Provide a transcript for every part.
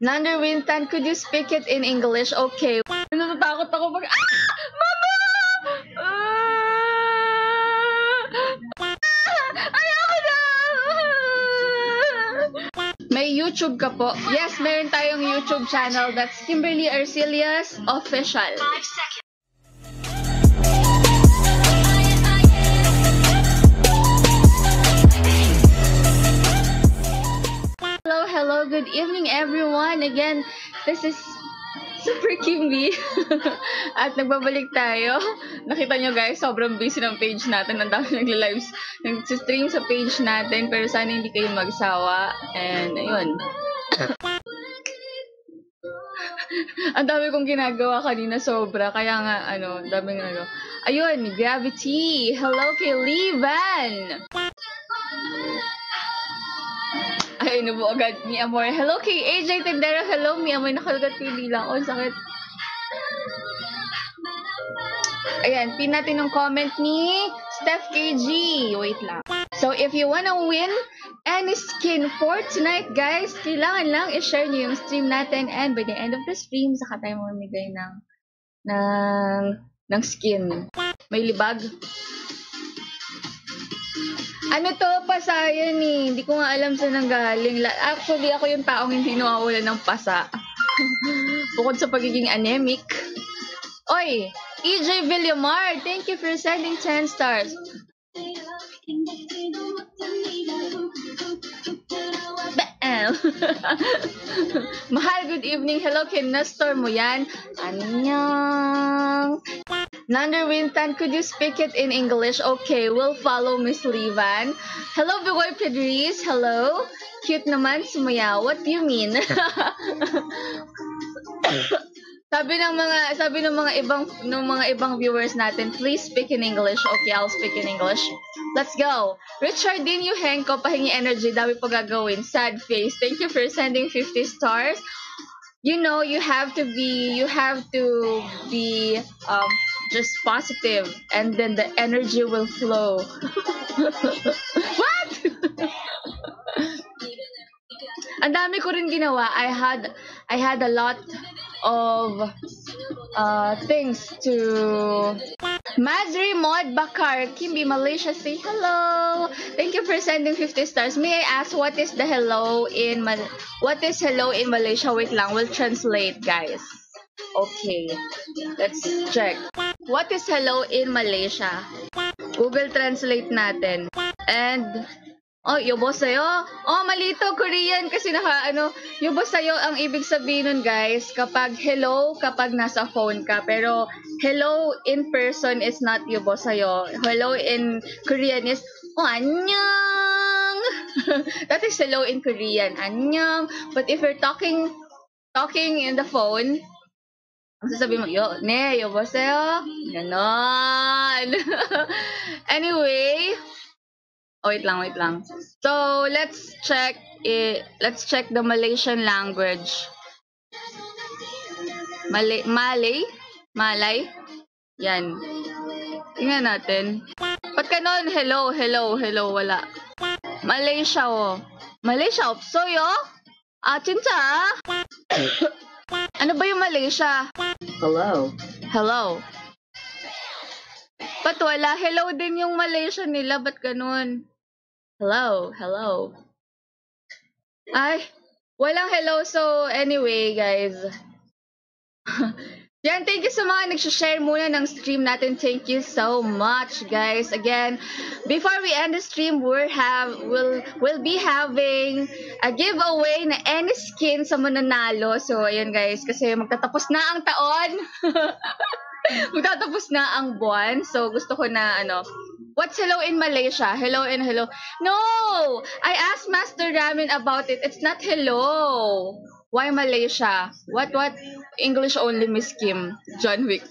Nander Wintan, could you speak it in English? Okay. Natatakot ako pag... Ah! Mama! Ah! Ayoko na! May YouTube ka po. Yes, meron tayong YouTube channel. That's Kimberly Arcelius Official. Hello, evening everyone. Again, this is Super Kimby. At nagbabalik tayo. Nakita nyo guys, sobrang busy ng page natin. Ang dami nagla-lives, nag-stream sa page natin. Pero sana hindi kayo magsawa. And ayun. Ang dami kong ginagawa kanina sobra. Kaya nga, ano, dami ginagawa. Ayun, Gravity. Hello kay Levan. Ay, po agad, mi amor. Hello kay AJ Tendero. Hello, mi amor. Nakalugat ko yung dila ko. Sakit. Ayan, pin natin ng comment ni Steph KG. Wait lang. So, if you wanna win any skin for tonight, guys, kailangan lang i-share nyo yung stream natin and by the end of the stream, saka tayo mamigay ng ng ng skin. May libag. Ano to, pasayan eh. Hindi ko nga alam saan nang galing. La- Actually, ako yung taong hindi nawawala ng pasa. Bukod sa pagiging anemic. Oy! EJ Villamar, thank you for sending 10 stars. Mahal, good evening. Hello, kay Nestor mo yan. Annyeong. Nander Wintan, could you speak it in English? Okay, we'll follow Miss Levan. Hello, Bigoy Pedris. Hello. Cute naman, sumaya. What do you mean? sabi ng mga sabi ng mga ibang ng mga ibang viewers natin, please speak in English. Okay, I'll speak in English. Let's go. Richard Din Yuhenko, pahingi energy, dami pa gagawin. Sad face. Thank you for sending 50 stars. You know, you have to be you have to be um just positive and then the energy will flow. What? Ang dami ko rin ginawa. I had I had a lot of uh, things to Mazri Mod Bakar Kimbi Malaysia say hello. Thank you for sending 50 stars. May I ask what is the hello in Mal- what is hello in Malaysia? Wait lang, we'll translate guys. Okay. Let's check. What is hello in Malaysia? Google Translate natin. And Oh, yubo sa'yo? Oh, malito, Korean. Kasi naka, ano, yubo sa'yo ang ibig sabihin nun, guys, kapag hello, kapag nasa phone ka. Pero, hello in person is not yubo sa'yo. Hello in Korean is, oh, annyeong. That is hello in Korean, annyeong. But if you're talking, talking in the phone, ang sasabihin mo, yo, ne, yubo sa'yo. Ganon. anyway, Oh, wait lang, wait lang. So, let's check it. Let's check the Malaysian language. Malay, Malay? Malay? Yan. Tingnan natin. Ba't ka nun? Hello, hello, hello, wala. Malaysia, oh. Malaysia, opsoy, oh. Ah, chincha. ano ba yung Malaysia? Hello. Hello. Ba't wala? Hello din yung Malaysia nila. Ba't ganun? Hello. Hello. Ay, walang hello. So, anyway, guys. Yan, thank you sa mga nagsha-share muna ng stream natin. Thank you so much, guys. Again, before we end the stream, we'll have we'll we'll be having a giveaway na any skin sa mananalo. So, ayun guys, kasi magtatapos na ang taon. magtatapos na ang buwan. So, gusto ko na ano, What's hello in Malaysia? Hello and hello. No! I asked Master Ramin about it. It's not hello. Why Malaysia? What what English only Miss Kim John Wick.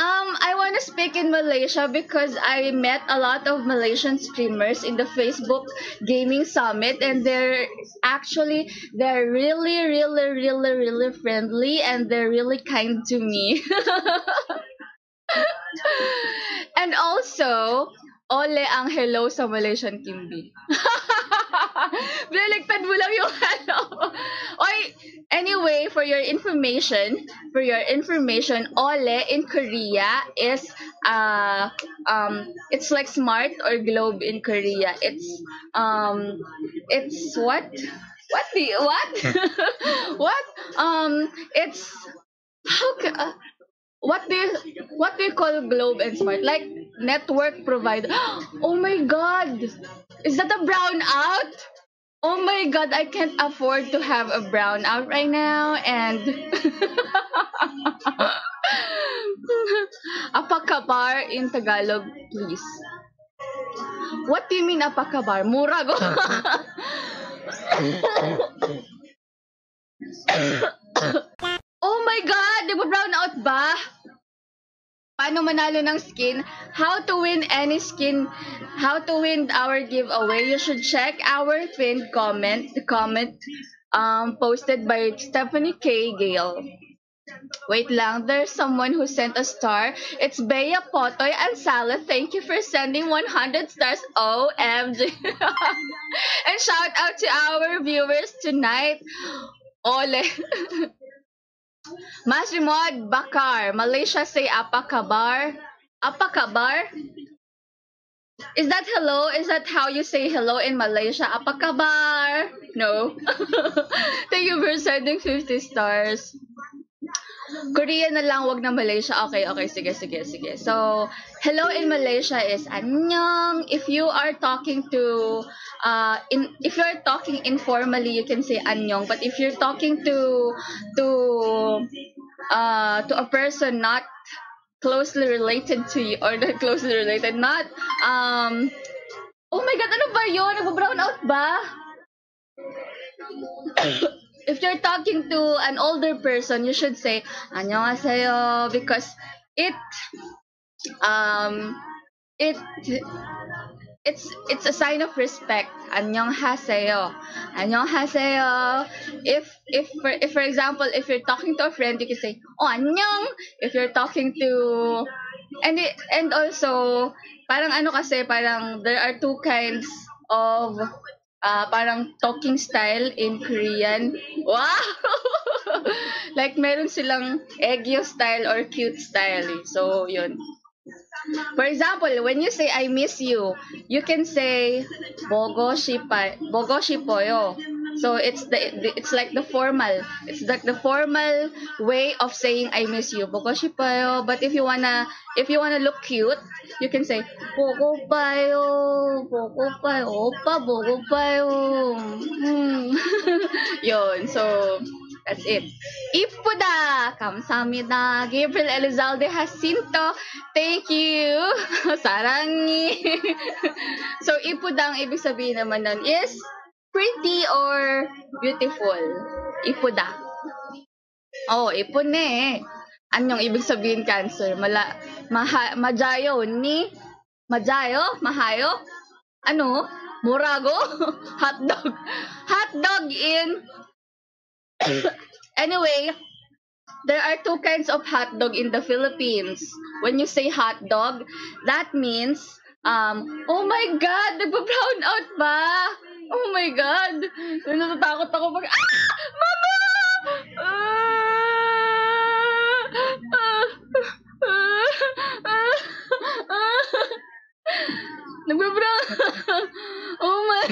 Um, I want to speak in Malaysia because I met a lot of Malaysian streamers in the Facebook Gaming Summit, and they're actually they're really, really, really, really friendly, and they're really kind to me. and also, ole ang hello sa Malaysian Kimbi. Binaligtad mo lang yung ano. Oy, for your information, for your information, ole in Korea is uh um it's like smart or globe in Korea. It's um it's what? What the what? What? Um it's how ca- uh, what do you what do you call globe and smart? Like network provider. Oh my god! Is that a brownout oh my god i can't afford to have a brownout right now and apakabar in tagalog please. What do you mean apakabar? Murago oh my god nagpa-brown out ba paano manalo ng skin, how to win any skin, how to win our giveaway, you should check our pinned comment, the comment um, posted by Stephanie K. Gale. Wait lang, there's someone who sent a star. It's Bea Potoy and Sala. Thank you for sending 100 stars. OMG. and shout out to our viewers tonight. Ole. Masrimod Bakar, Malaysia say apa kabar? Apa kabar? Is that hello? Is that how you say hello in Malaysia? Apa kabar? No. Thank you for sending 50 stars. Korea na lang, wag na Malaysia. Okay, okay, sige, sige, sige. So, hello in Malaysia is annyeong. If you are talking to, uh, in if you are talking informally, you can say annyeong. But if you're talking to, to, uh, to a person not closely related to you, or not closely related, not, um, oh my God, ano ba yun? Nag-brown out ba? if you're talking to an older person, you should say 안녕하세요 because it um it it's it's a sign of respect. 안녕하세요. 안녕하세요. If if for if for example, if you're talking to a friend, you can say oh 안녕. If you're talking to and it, and also parang ano kasi parang there are two kinds of uh, parang talking style in Korean. Wow! like, meron silang egyo style or cute style. eh. So, yun. For example, when you say I miss you, you can say bogo shipa, bogo shipoyo. So it's the it's like the formal. It's like the formal way of saying I miss you. Bogo shipoyo. But if you wanna if you wanna look cute, you can say bogo payo, bogo payo, opa bogo payo. Hmm. Yun. So that's it. Ipuda! Kamsamida! Gabriel Elizalde Jacinto, thank you! Sarangi! so, ipuda ang ibig sabihin naman nun is pretty or beautiful. Ipuda. Oh, ipon eh. Anong ibig sabihin cancer? Mala, maha, majayo ni? Majayo? Mahayo? Ano? Murago? Hotdog. Hotdog in anyway, there are two kinds of hot dog in the Philippines. When you say hot dog, that means, um, oh my God, nagpa-brown out ba? Oh my God. Natatakot ako pag, ah! Mama! Ah! Ah! Ah! Ah! Nagpa-brown. Oh my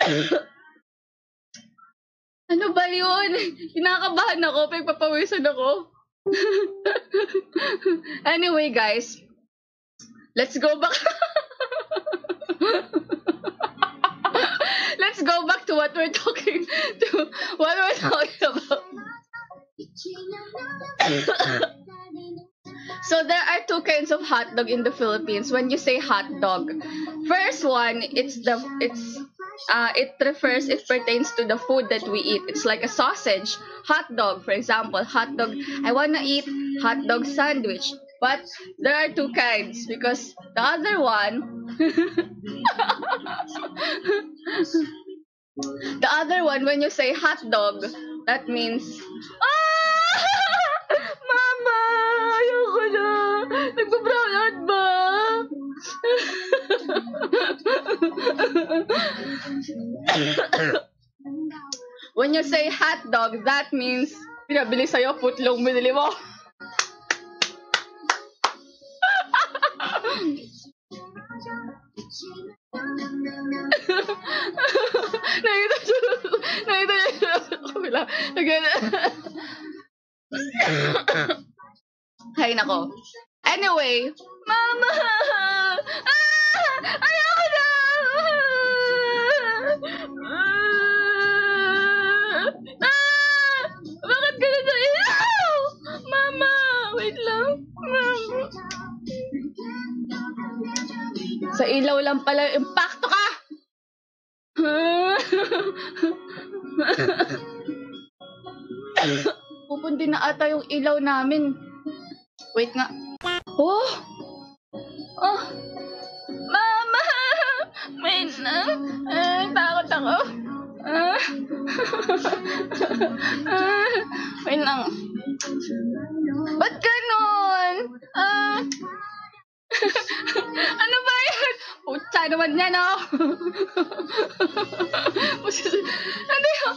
Ano ba yun? Kinakabahan ako, pagpapawisan ako. anyway, guys, let's go back. back to what we're talking to what we're talking about. So there are two kinds of hot dog in the Philippines. When you say hot dog, first one, it's the it's uh, it refers it pertains to the food that we eat. It's like a sausage, hot dog, for example, hot dog. I wanna eat hot dog sandwich. But there are two kinds because the other one, the other one, when you say hot dog, that means ah, mama, ayoko na, nagpa-brown out ba? when you say hot dog, that means pinabili sa'yo putlong binili mo. nakita siya, nakita niya siya. Nagana. Hay nako. Anyway, Mama! Ah! Ayoko na! Ah! Bakit ganun sa ilaw? Mama! Wait lang. Mama. Sa ilaw lang pala yung impacto Pupundi na ata yung ilaw namin. Wait nga. Oh! Oh! Mama! Wait na. Ah, takot ako. Ah. Wait lang. Ba't ganon? Ah. ano ba yan? Putsa naman yan, oh. Ano yun?